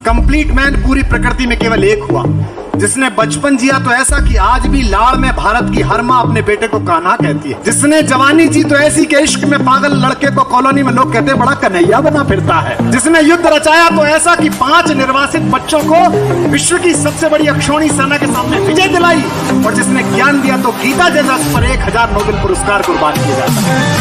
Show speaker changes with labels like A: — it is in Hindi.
A: कंप्लीट मैन पूरी प्रकृति में केवल एक हुआ। जिसने बचपन जिया तो ऐसा कि आज भी लाड़ में भारत की हर माँ अपने बेटे को कान्हा कहती है। जिसने जवानी जी तो ऐसी के इश्क में पागल लड़के को कॉलोनी में लोग कहते बड़ा कन्हैया बना फिरता है। जिसने युद्ध रचाया तो ऐसा कि पाँच निर्वासित बच्चों को विश्व की सबसे बड़ी अक्षोणी सेना के सामने विजय दिलाई। और जिसने ज्ञान दिया तो गीता जैसा पर एक हज़ार नोबेल पुरस्कार कुर्बान किया जाता है।